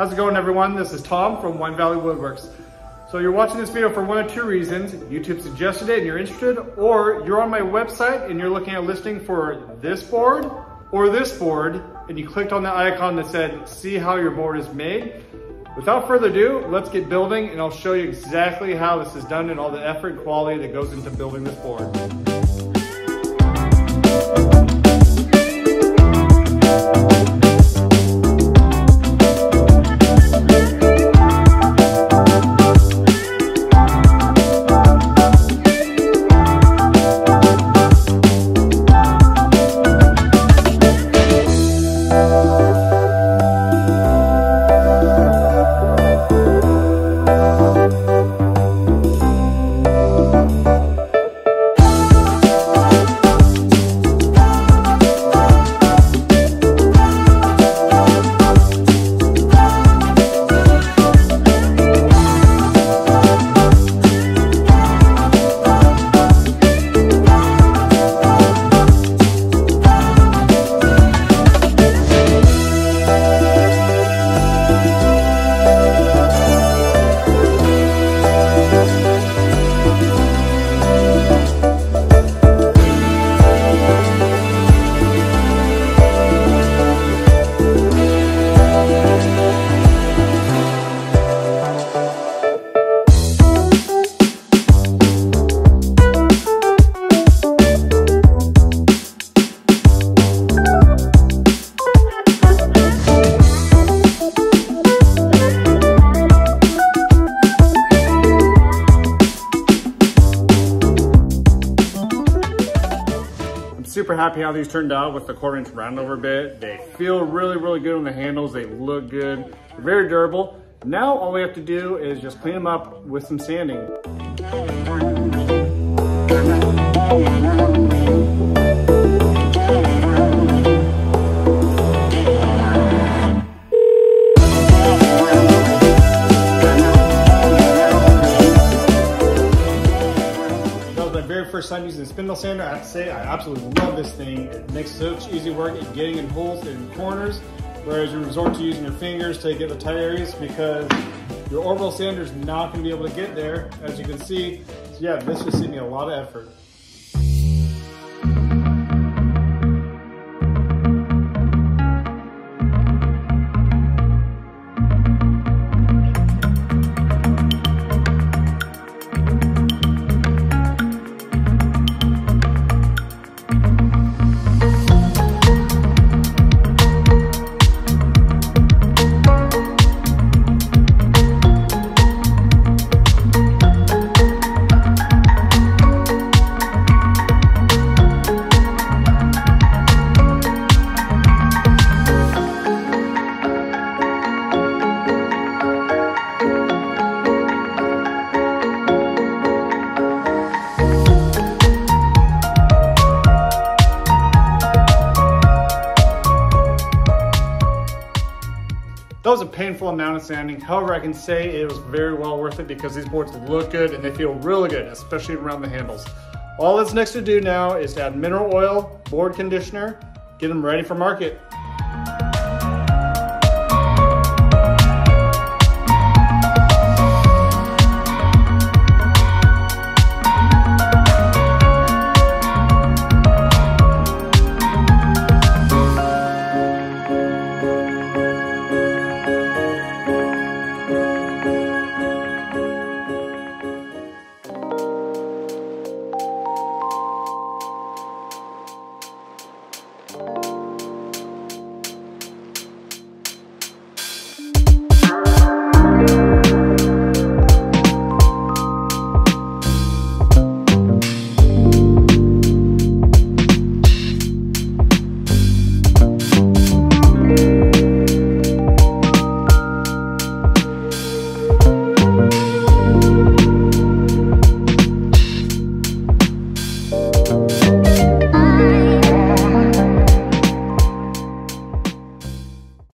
How's it going everyone? This is Tom from Wine Valley Woodworks. So you're watching this video for one of two reasons. YouTube suggested it and you're interested, or you're on my website and you're looking at listing for this board or this board, and you clicked on the icon that said, see how your board is made. Without further ado, let's get building and I'll show you exactly how this is done and all the effort and quality that goes into building this board. Super happy how these turned out with the quarter inch roundover bit. They feel really, really good on the handles. They look good, They're very durable. Now all we have to do is just clean them up with some sanding. First time using the spindle sander, I have to say I absolutely love this thing. It makes such easy work at getting in holes and corners, whereas you resort to using your fingers to get the tight areas because your orbital sander is not going to be able to get there, as you can see. So yeah, this just saved me a lot of effort. That was a painful amount of sanding. However, I can say it was very well worth it because these boards look good and they feel really good, especially around the handles. All that's next to do now is to add mineral oil, board conditioner, get them ready for market.